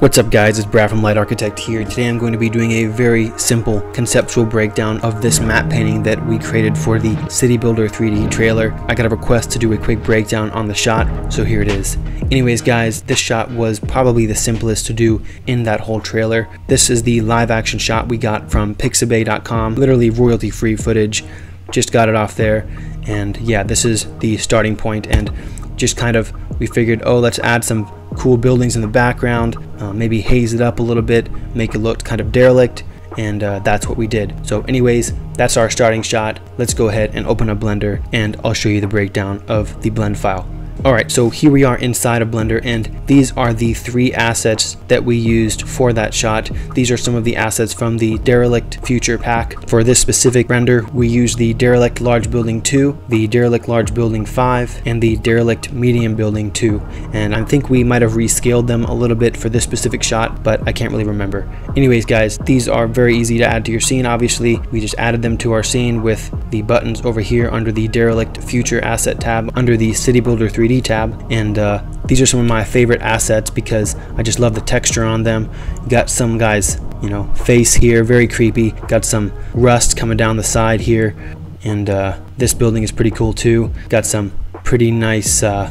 What's up guys, it's Brad from Light Architect here. Today I'm going to be doing a very simple conceptual breakdown of this matte painting that we created for the City Builder 3D trailer. I got a request to do a quick breakdown on the shot, so here it is. Anyways guys, this shot was probably the simplest to do in that whole trailer. This is the live action shot we got from pixabay.com, literally royalty free footage. Just got it off there and yeah, this is the starting point and just kind of we figured oh let's add some cool buildings in the background, uh, maybe haze it up a little bit, make it look kind of derelict, and uh, that's what we did. So anyways, that's our starting shot. Let's go ahead and open up Blender and I'll show you the breakdown of the blend file. Alright, so here we are inside of Blender and these are the three assets that we used for that shot. These are some of the assets from the Derelict Future Pack. For this specific render, we used the Derelict Large Building 2, the Derelict Large Building 5, and the Derelict Medium Building 2. And I think we might have rescaled them a little bit for this specific shot, but I can't really remember. Anyways, guys, these are very easy to add to your scene, obviously. We just added them to our scene with the buttons over here under the Derelict Future Asset tab, under the City Builder 3D tab and uh, these are some of my favorite assets because I just love the texture on them. Got some guys, you know, face here, very creepy. Got some rust coming down the side here and uh, this building is pretty cool too. Got some pretty nice uh,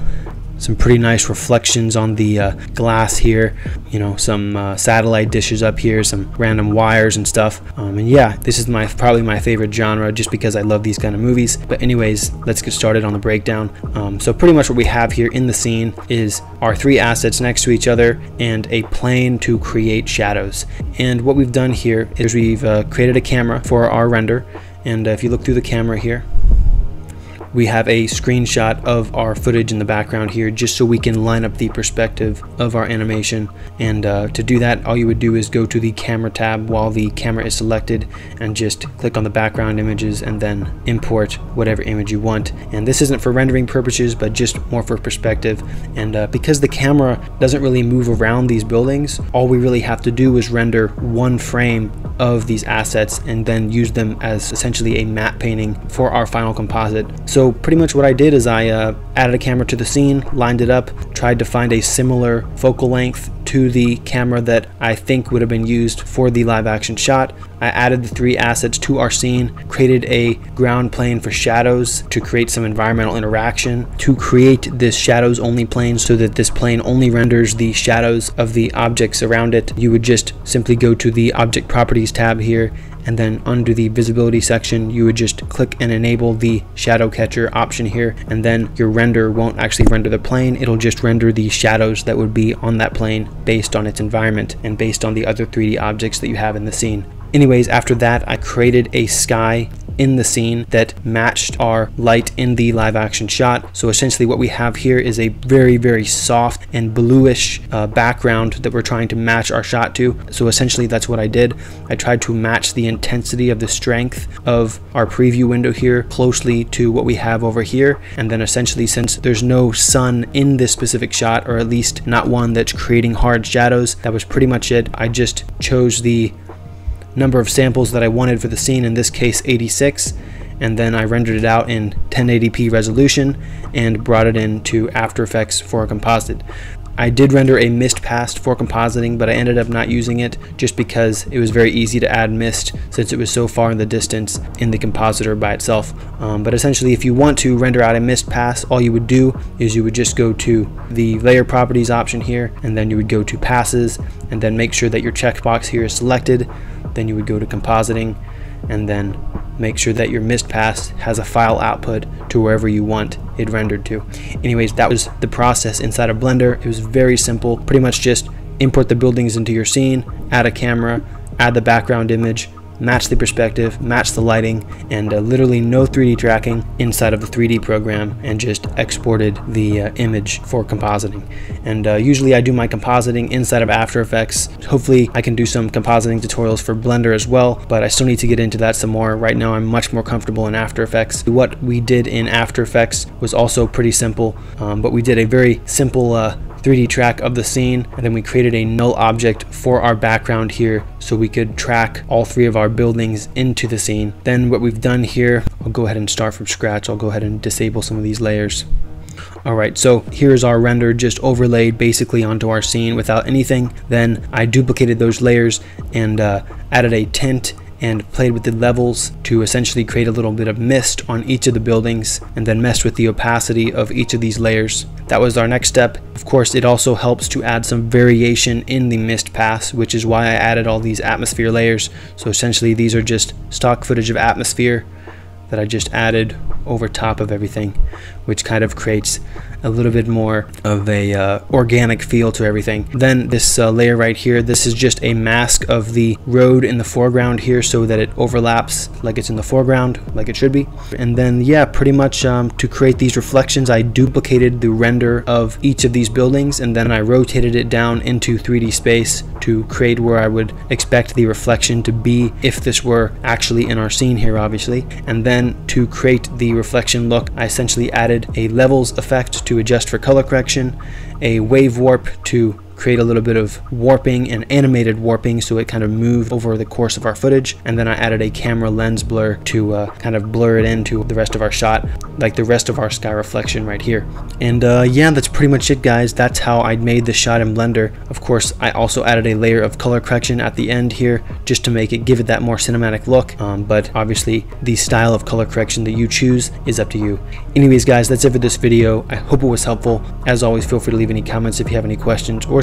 some pretty nice reflections on the uh, glass here. You know some uh, satellite dishes up here some random wires and stuff. Um, and yeah this is my probably my favorite genre just because I love these kind of movies. But anyways let's get started on the breakdown. Um, so pretty much what we have here in the scene is our three assets next to each other and a plane to create shadows. And what we've done here is we've uh, created a camera for our render. And uh, if you look through the camera here we have a screenshot of our footage in the background here just so we can line up the perspective of our animation. And uh, to do that all you would do is go to the camera tab while the camera is selected and just click on the background images and then import whatever image you want. And this isn't for rendering purposes but just more for perspective. And uh, because the camera doesn't really move around these buildings all we really have to do is render one frame of these assets and then use them as essentially a matte painting for our final composite. So so pretty much what I did is I uh, added a camera to the scene, lined it up, tried to find a similar focal length to the camera that I think would have been used for the live action shot. I added the three assets to our scene, created a ground plane for shadows to create some environmental interaction, to create this shadows only plane so that this plane only renders the shadows of the objects around it. You would just simply go to the object properties tab here and then under the visibility section you would just click and enable the shadow catcher option here and then your render won't actually render the plane it'll just render the shadows that would be on that plane based on its environment and based on the other 3D objects that you have in the scene. Anyways, after that, I created a sky in the scene that matched our light in the live action shot. So essentially what we have here is a very, very soft and bluish uh, background that we're trying to match our shot to. So essentially that's what I did. I tried to match the intensity of the strength of our preview window here closely to what we have over here. And then essentially since there's no sun in this specific shot, or at least not one that's creating hard shadows, that was pretty much it. I just chose the number of samples that I wanted for the scene, in this case 86, and then I rendered it out in 1080p resolution and brought it into After Effects for a composite. I did render a mist pass for compositing, but I ended up not using it just because it was very easy to add mist since it was so far in the distance in the compositor by itself. Um, but essentially, if you want to render out a mist pass, all you would do is you would just go to the layer properties option here, and then you would go to passes, and then make sure that your checkbox here is selected then you would go to compositing and then make sure that your mist pass has a file output to wherever you want it rendered to. Anyways, that was the process inside of Blender. It was very simple. Pretty much just import the buildings into your scene, add a camera, add the background image, match the perspective, match the lighting, and uh, literally no 3D tracking inside of the 3D program and just exported the uh, image for compositing. And uh, usually I do my compositing inside of After Effects. Hopefully I can do some compositing tutorials for Blender as well, but I still need to get into that some more. Right now I'm much more comfortable in After Effects. What we did in After Effects was also pretty simple, um, but we did a very simple uh, 3D track of the scene and then we created a null object for our background here so we could track all three of our buildings into the scene. Then what we've done here, I'll go ahead and start from scratch. I'll go ahead and disable some of these layers. Alright, so here's our render just overlaid basically onto our scene without anything. Then I duplicated those layers and uh, added a tint and played with the levels to essentially create a little bit of mist on each of the buildings and then messed with the opacity of each of these layers. That was our next step. Of course, it also helps to add some variation in the mist paths, which is why I added all these atmosphere layers. So essentially these are just stock footage of atmosphere that I just added over top of everything, which kind of creates a little bit more of a uh, organic feel to everything. Then this uh, layer right here, this is just a mask of the road in the foreground here so that it overlaps like it's in the foreground, like it should be. And then yeah, pretty much um, to create these reflections, I duplicated the render of each of these buildings and then I rotated it down into 3D space to create where I would expect the reflection to be if this were actually in our scene here, obviously. And then to create the reflection look, I essentially added a levels effect to adjust for color correction, a wave warp to create a little bit of warping and animated warping so it kind of moved over the course of our footage. And then I added a camera lens blur to uh, kind of blur it into the rest of our shot like the rest of our sky reflection right here. And uh, yeah that's pretty much it guys. That's how I made the shot in blender. Of course I also added a layer of color correction at the end here just to make it give it that more cinematic look. Um, but obviously the style of color correction that you choose is up to you. Anyways guys that's it for this video. I hope it was helpful. As always feel free to leave any comments if you have any questions or